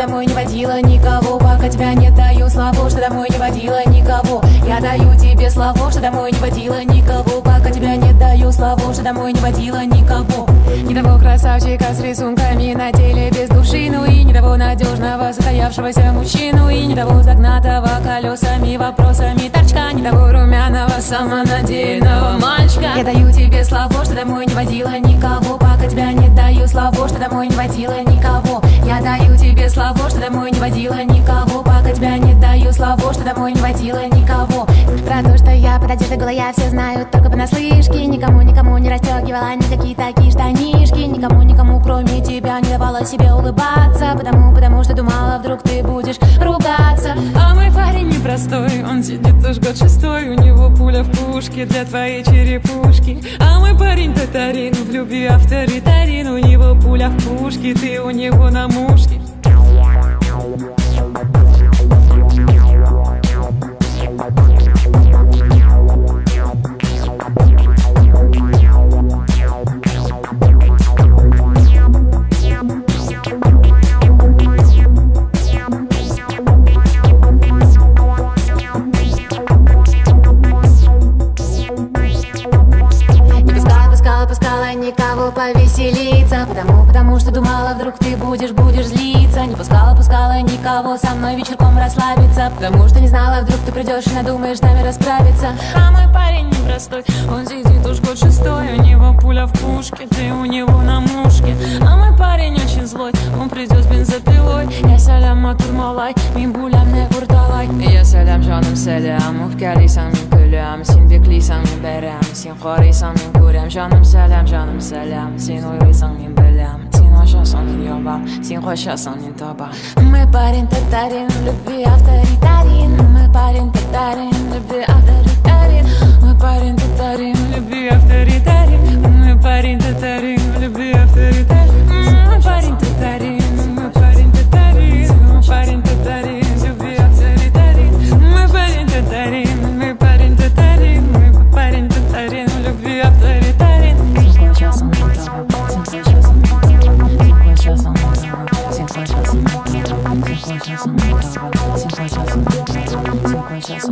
домой не водила никого. Пока тебя не даю славу, что домой не водила никого. Я даю тебе славу, что домой не водила никого. Пока тебя не даю славу, что домой не водила никого. Не того красавчика с рисунками на теле без души Ну и не того надежного состоявшегося мужчину И не того загнатого колесами, вопросами. Торчка Не того румяного самонадеянного мальчика. Я даю тебе славу, что домой не водила никого. Пока тебя не даю славу, что домой не водила никого. Я славу, что домой не водила никого. Пока тебя не даю славу, что домой не водила никого. Про то, что я под одеждой я все знаю. Только понаслышке Никому, никому не расстегивала никакие такие штанишки. Никому, никому, кроме тебя, не давала себе улыбаться. Потому, потому что думала, вдруг ты будешь ругаться. А мой парень непростой, он сидит уж год шестой. У него пуля в пушке для твоей черепушки. А мой парень татарин, в любви авторитарин У него пуля в пушке, ты у него на никого повеселиться. Потому, потому что думала, вдруг ты будешь, будешь злиться. Не пускала, пускала никого со мной вечерком расслабиться. Потому что не знала, вдруг ты придешь и надумаешь с нами расправиться. А мой парень непростой, он сидит уж год шестой У него пуля в пушке, ты у него на мушке. А мой парень очень злой, он придет с бензопилой. Я сәлем матур малай, мин бүләмне урталай selam jonim selam Öfkəliysən min gülüm Sen bekliysən min bərəm Sen qoruysan min görəm Jonim selam jonim selam Sen oylaysan min bələm Sen aşasan min yobam Sen qoşasan min tobam Мы парень татарин Любви авторитарин Мы парень татарин Любви авторитарин Мы парень татарин Любви авторитарин Мы парень татарин Любви авторитарин Yes,